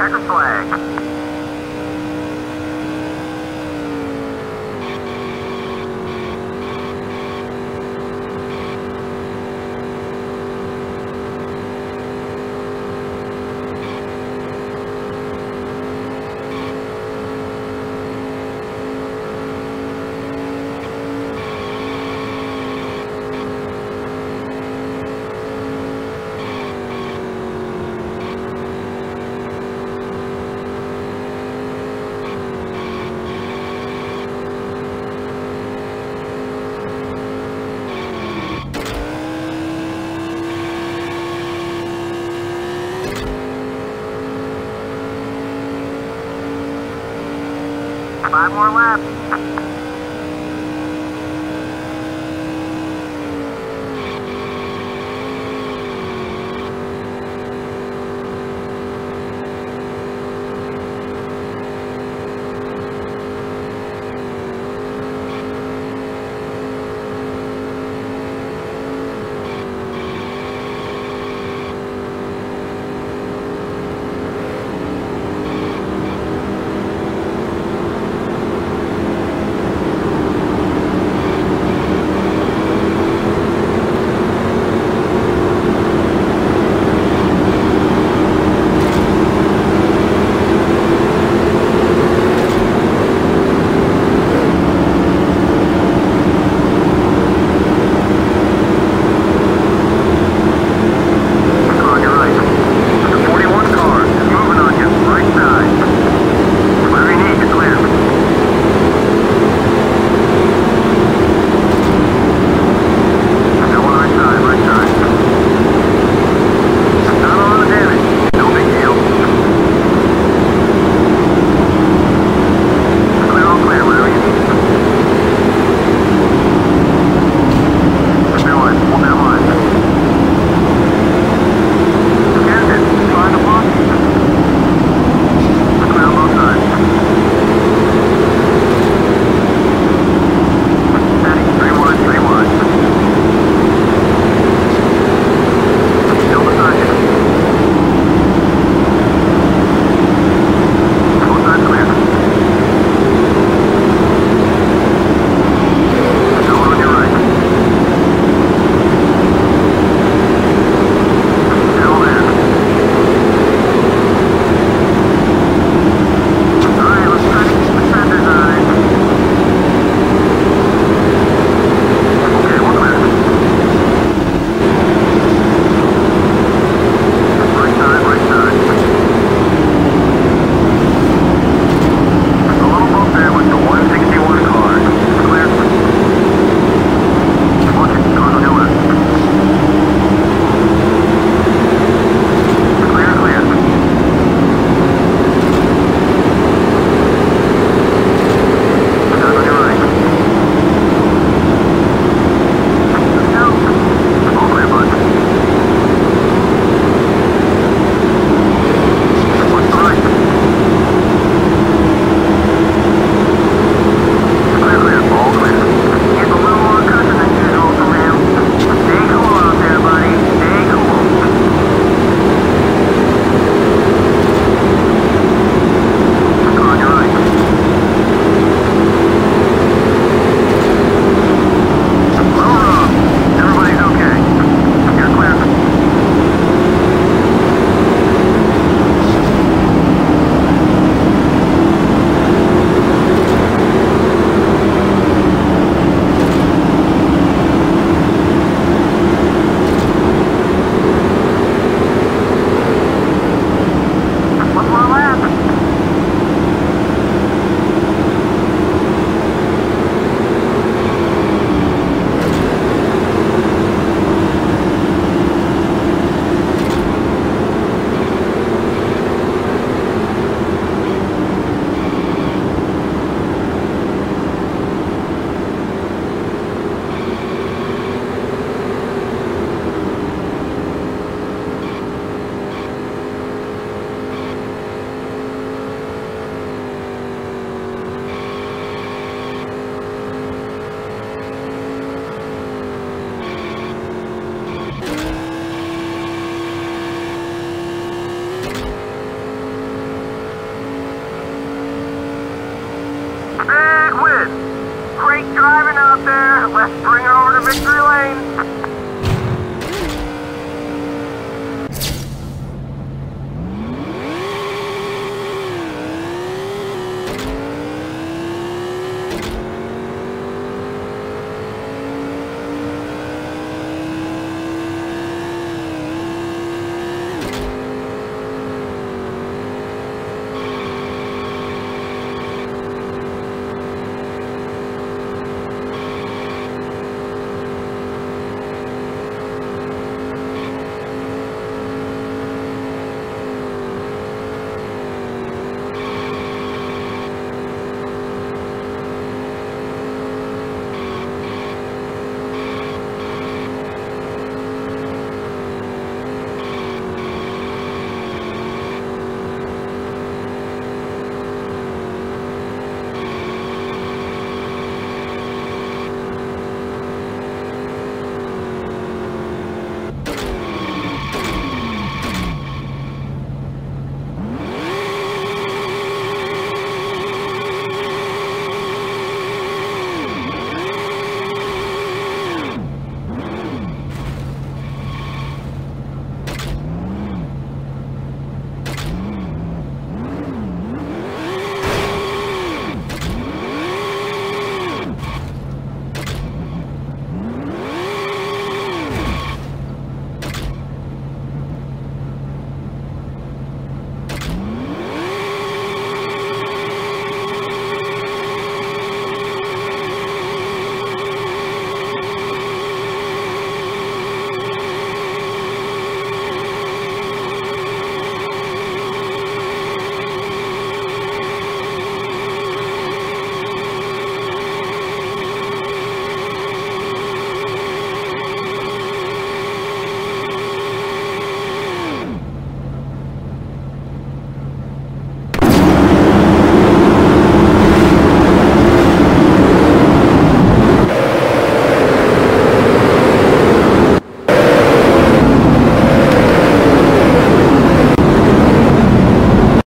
Checker flag. Five more laps.